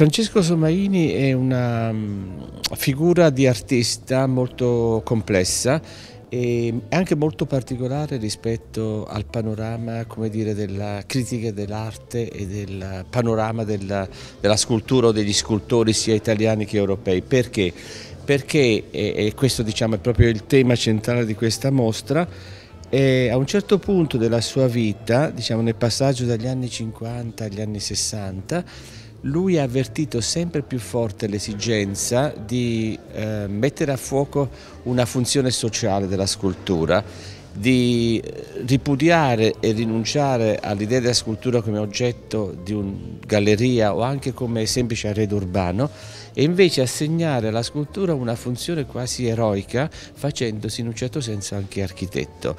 Francesco Somaini è una mm, figura di artista molto complessa e anche molto particolare rispetto al panorama dire, della critica dell'arte e del panorama della, della scultura o degli scultori sia italiani che europei. Perché? Perché, e questo diciamo, è proprio il tema centrale di questa mostra, e a un certo punto della sua vita, diciamo nel passaggio dagli anni 50 agli anni 60, lui ha avvertito sempre più forte l'esigenza di eh, mettere a fuoco una funzione sociale della scultura, di ripudiare e rinunciare all'idea della scultura come oggetto di una galleria o anche come semplice arredo urbano e invece assegnare alla scultura una funzione quasi eroica facendosi in un certo senso anche architetto.